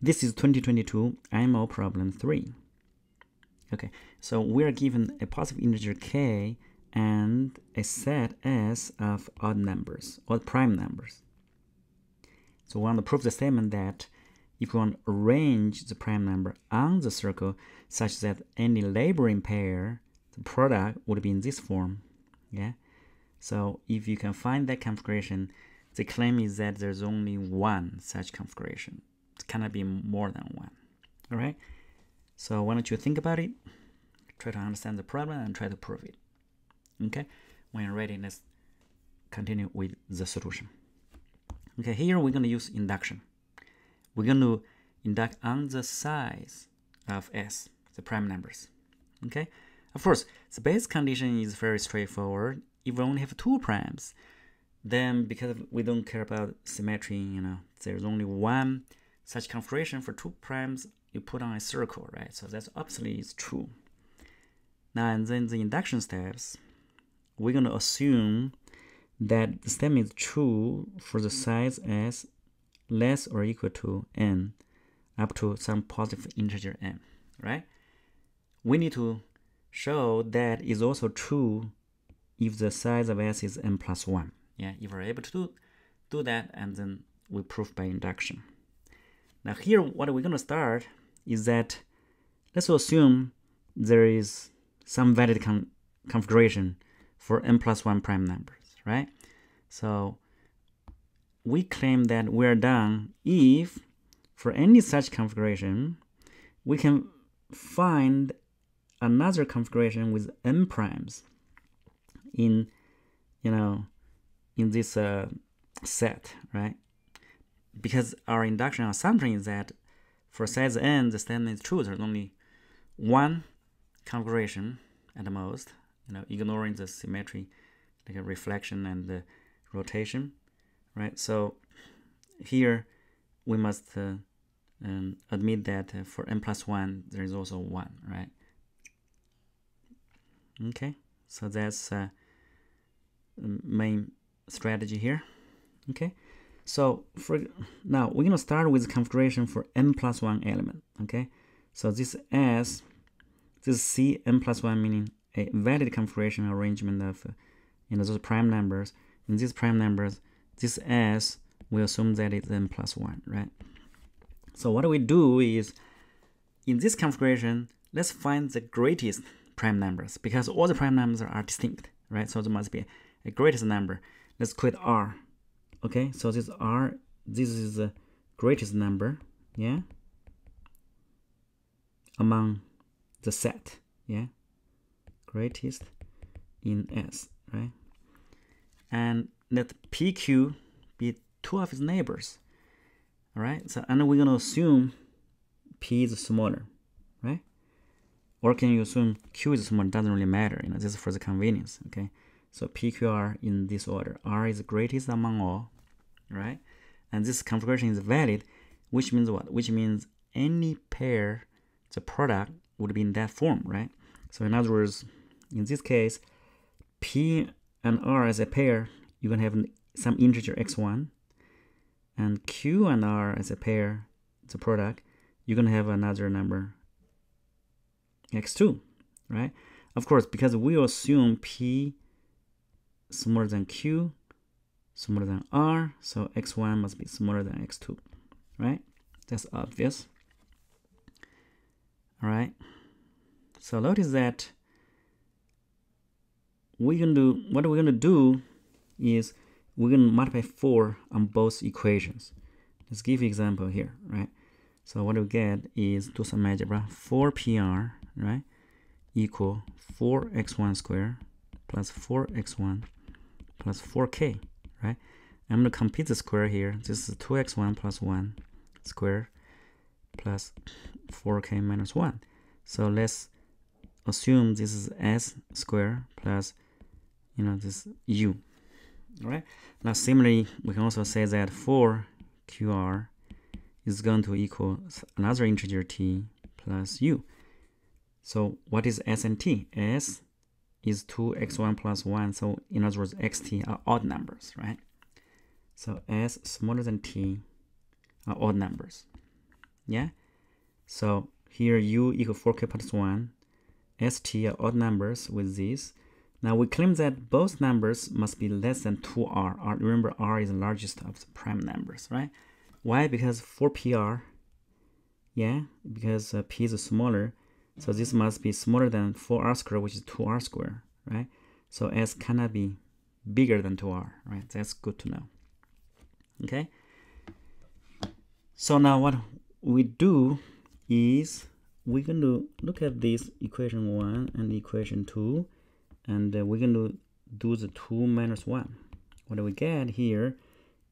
this is 2022 IMO problem 3. Okay, so we're given a positive integer k and a set S of odd numbers, odd prime numbers. So we want to prove the statement that if we want to arrange the prime number on the circle such that any neighboring pair, the product would be in this form. Yeah. So if you can find that configuration, the claim is that there's only one such configuration. Cannot be more than one. All right. So why don't you think about it? Try to understand the problem and try to prove it. Okay. When you're ready, let's continue with the solution. Okay, here we're going to use induction. We're going to induct on the size of S, the prime numbers. Okay, of course, the base condition is very straightforward. If we only have two primes, then because we don't care about symmetry, you know, there's only one such configuration for two primes, you put on a circle, right? So that's absolutely is true. Now, and then the induction steps, we're going to assume that the statement is true for the size as less or equal to n up to some positive integer n, right? We need to show that is also true if the size of s is n plus 1. Yeah, if we're able to do, do that, and then we prove by induction. Now here, what we're going to start is that let's assume there is some valid con configuration for n plus 1 prime numbers, right? So we claim that we're done if for any such configuration, we can find another configuration with n primes in, you know, in this uh, set, right? Because our induction assumption is that for size n, the statement is true. There's only one configuration at the most, you know, ignoring the symmetry, like a reflection and the rotation, right? So here we must uh, um, admit that uh, for n plus 1, there is also 1, right? Okay, so that's uh, main strategy here. Okay, so for now, we're going to start with the configuration for n plus 1 element. Okay, so this S, this C n plus 1 meaning a valid configuration arrangement of you know those prime numbers. In these prime numbers, this S we assume that it's n plus 1, right? So what we do is, in this configuration, let's find the greatest prime numbers because all the prime numbers are distinct, right? So there must be a greatest number. Let's call it R. Okay, so this R, this is the greatest number, yeah, among the set, yeah, greatest in S, right? And let PQ be two of its neighbors, all right? So, and we're gonna assume P is smaller, right? Or can you assume Q is smaller? Doesn't really matter, you know, this is for the convenience, okay? So PQR in this order. R is greatest among all, right? And this configuration is valid, which means what? Which means any pair, the product would be in that form, right? So in other words, in this case, P and R as a pair, you're gonna have some integer x1, and Q and R as a pair, the product, you're gonna have another number x2, right? Of course, because we assume P smaller than Q, smaller than R, so x1 must be smaller than x2, right? That's obvious. All right. So notice that we're gonna do what we're gonna do is we're gonna multiply four on both equations. Let's give you example here, right? So what we get is do some algebra. 4pr, right, equal 4x1 squared plus 4x1 plus 4k, right? I'm going to complete the square here. This is 2x1 plus 1 square plus 4k minus 1. So let's assume this is s square plus, you know, this u. All right. Now, similarly, we can also say that 4qr is going to equal another integer t plus u. So what is s and t? s is 2x1 plus 1. So in other words, xt are odd numbers, right? So s smaller than t are odd numbers. Yeah. So here u equal 4k plus 1, st are odd numbers with these. Now we claim that both numbers must be less than 2r. R, remember, r is the largest of the prime numbers, right? Why? Because for pr, yeah, because uh, p is smaller, so this must be smaller than 4r squared, which is 2r squared, right? So s cannot be bigger than 2r, right? That's good to know. Okay. So now what we do is we're going to look at this equation 1 and equation 2 and uh, we're going to do the 2 minus 1. What do we get here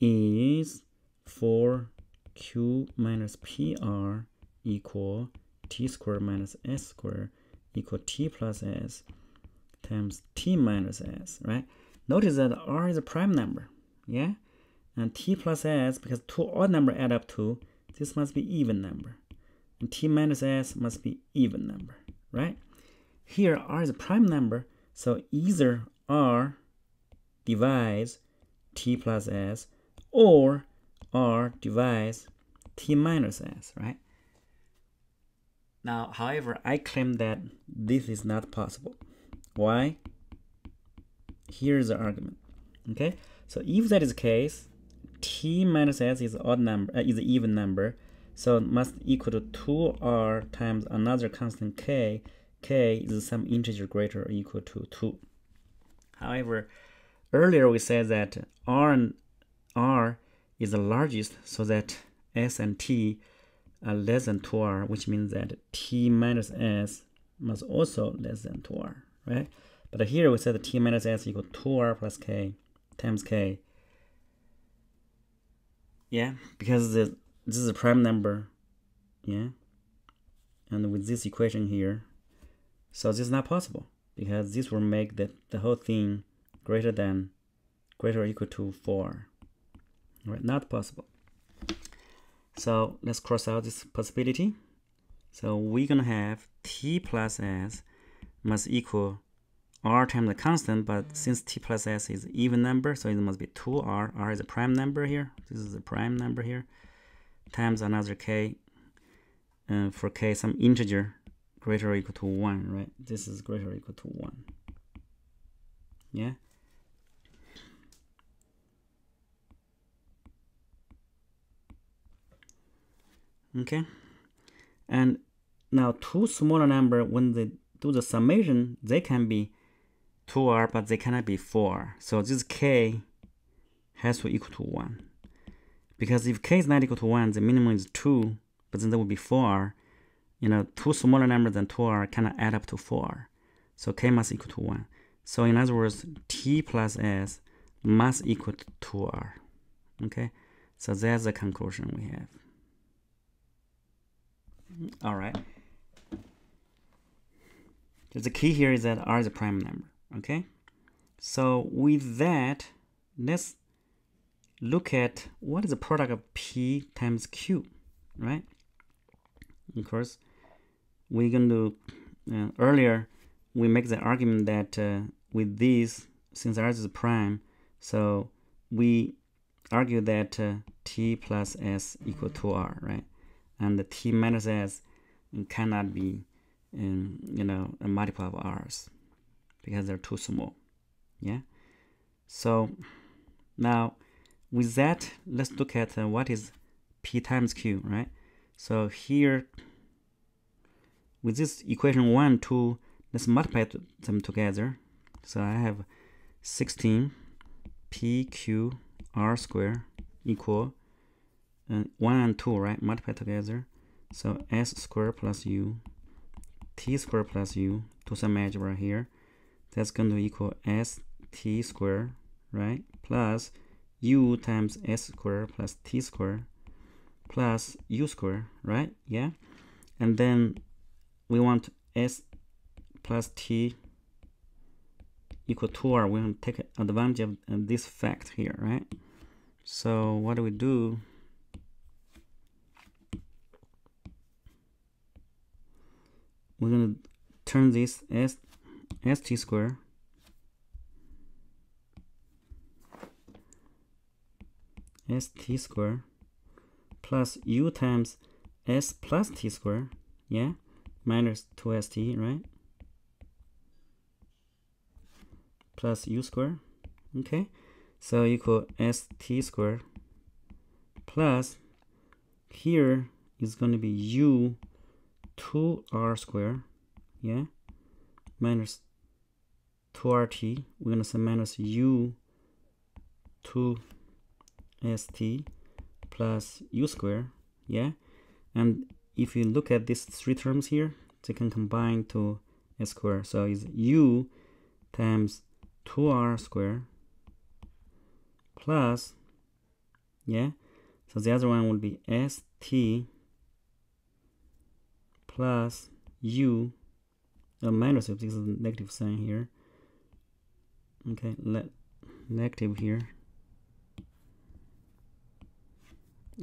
is 4q minus pr equal t squared minus s squared equal t plus s times t minus s, right? Notice that r is a prime number, yeah? And t plus s, because two odd number add up to, this must be even number. And t minus s must be even number, right? Here, r is a prime number, so either r divides t plus s or r divides t minus s, right? Now, however, I claim that this is not possible. Why? Here's the argument. Okay, so if that is the case, t minus s is odd number uh, is an even number, so it must equal to 2r times another constant k. k is some integer greater or equal to 2. However, earlier we said that r and r is the largest, so that s and t are less than 2r, which means that t minus s must also less than 2r, right? But here we said t minus s equal 2r plus k times k. Yeah, because the, this is a prime number, yeah? And with this equation here, so this is not possible because this will make the, the whole thing greater than, greater or equal to 4. Right, not possible. So let's cross out this possibility. So we're gonna have t plus s must equal r times the constant, but since t plus s is even number, so it must be 2r. r is a prime number here. This is a prime number here. Times another k. Uh, for k, some integer greater or equal to 1, right? This is greater or equal to 1. Yeah? Okay? And now two smaller number, when they do the summation, they can be 2r, but they cannot be 4. So this k has to equal to 1. Because if k is not equal to 1, the minimum is 2, but then there will be 4. You know, two smaller numbers than 2r cannot add up to 4. So k must equal to 1. So in other words, t plus s must equal to 2r. Okay? So that's the conclusion we have. All right. The key here is that r is a prime number. Okay. So with that, let's look at what is the product of p times q, right? Of course, we're going to uh, earlier we make the argument that uh, with these, since r is a prime, so we argue that uh, t plus s equal to r, right? And the t minus s cannot be in, you know a multiple of r's because they're too small. Yeah? So now with that let's look at uh, what is p times q right? So here with this equation 1 2 let's multiply them together. So I have 16 pq r square equal and 1 and 2 right? Multiply together. So s squared plus u t squared plus u to some algebra here. That's going to equal s t squared right? Plus u times s squared plus t squared plus u squared right? Yeah. And then we want s plus t equal to r we want to take advantage of this fact here right? So what do we do we're to turn this as st square st square plus u times s plus t square yeah, minus 2st, right? Plus u square okay? So equal st square plus here is going to be u 2r square, yeah, minus 2rt. We're to say minus u 2st plus u square, yeah. And if you look at these three terms here, they can combine to a square. So it's u times 2r square plus, yeah, so the other one would be st plus u, uh, minus of this is a negative sign here. Okay, let negative here.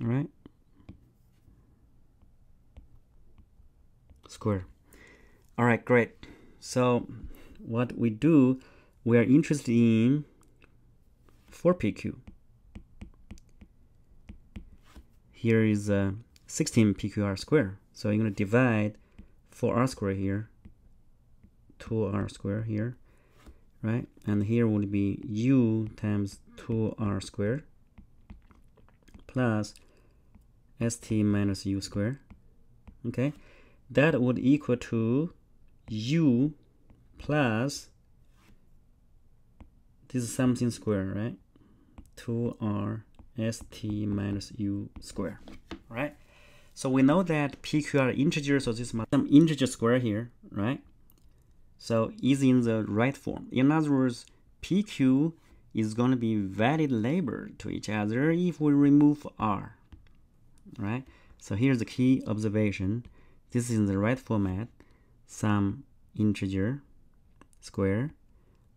All right. Square. All right, great. So what we do, we are interested in 4pq. Here is uh, 16 pqr square. So I'm going to divide 4r squared here, 2r squared here, right? And here would be u times 2r squared plus st minus u squared, Okay, that would equal to u plus this is something square, right? 2r st minus u square, right? So we know that pq are integers, so this is some integer square here, right? So is in the right form. In other words, pq is going to be valid neighbor to each other if we remove r, right? So here's the key observation. This is in the right format. Some integer square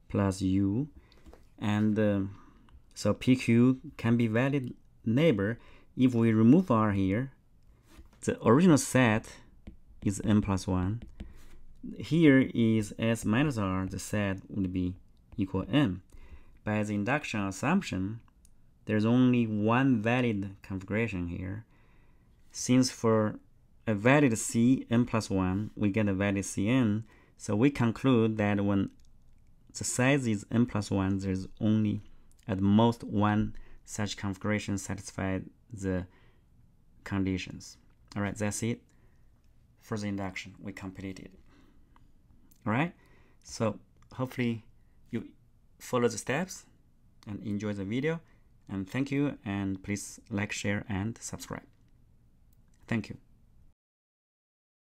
plus u and uh, so pq can be valid neighbor if we remove r here the original set is n plus 1 here is s minus r the set would be equal n by the induction assumption there's only one valid configuration here. Since for a valid c n plus 1 we get a valid cn so we conclude that when the size is n plus 1 there's only at most one such configuration satisfy the conditions all right that's it for the induction. We completed all right? So hopefully you follow the steps and enjoy the video. And thank you and please like share and subscribe. Thank you